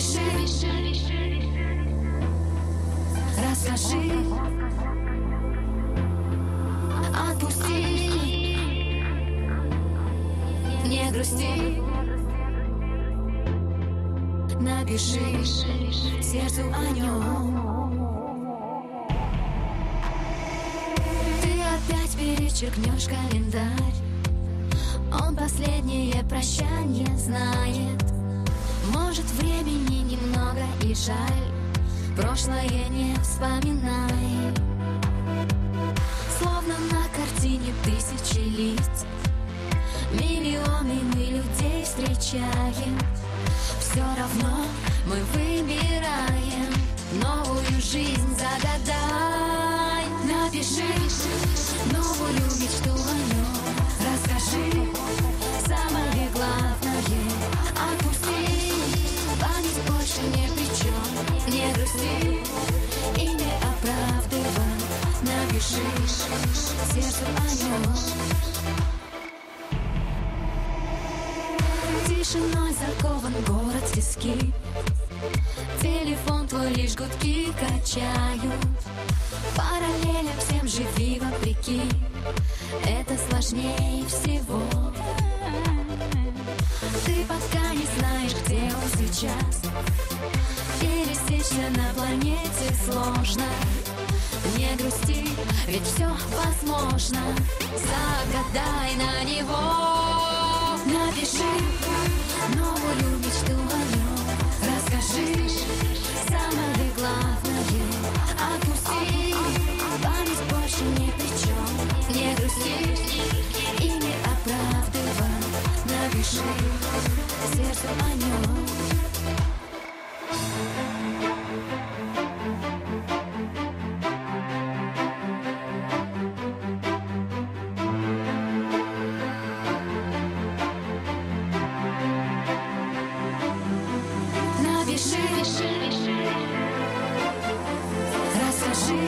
Напиши, расскажи, отпусти, не грусти. Напиши сердцу о нем. Ты опять перечеркнешь календарь. Он последнее прощание знает может, времени немного и жаль. Прошлое не вспоминай. Словно на картине тысячи лиц. Миллионы мы людей встречаем. Все равно мы выбираем Новую жизнь Нем Тишиной закован город в тиски. Телефон твой лишь гудки качают. Параллельно всем живи вопреки. Это сложнее всего. Ты пока не знаешь, где он сейчас. Пересечься на планете сложно Не грусти, ведь все возможно. Загадай на него. Напиши новую мечту о нем Расскажи самое главное. Отпусти, память больше ни при чем Не грусти и не оправдывай. Напиши сердцу о нем Напиши, расскажи,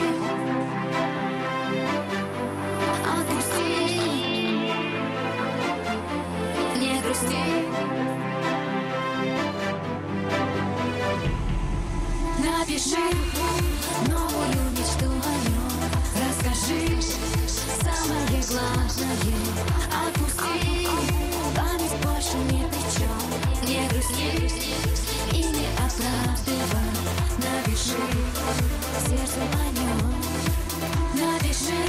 отпусти, не грусти. Напиши напиши. Сердцу о нем, напиши.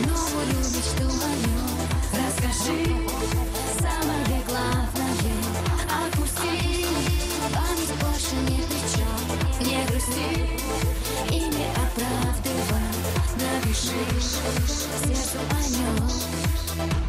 Новую мечту нем, расскажи. Самое главное, отпусти, память больше ни при чем, не грусти. И не оправдывай, напиши. Сердцу о нем.